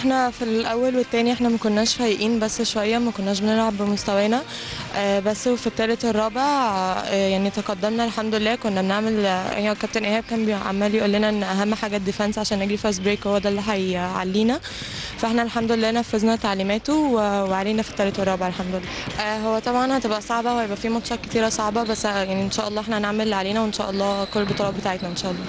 إحنا في الأول والتاني إحنا ما كناش فايقين بس شوية ما كناش بنلعب بمستوانا. آه، بس وفي التالت والرابع آه، يعني تقدمنا الحمد لله. كنا بنعمل يعني كابتن إيهاب كان عمال يقول لنا إن أهم حاجة ال defense عشان نجري fast break هو ده اللي هيعلينا. فاحنا الحمد لله نفذنا تعليماته وعلينا في التالت والرابع الحمد لله. هو طبعا هتبقى صعبة وهيبقى في ماتشات كتيرة صعبة بس يعني إن شاء الله إحنا هنعمل اللي علينا وإن شاء الله كل البطولات بتاعتنا إن شاء الله.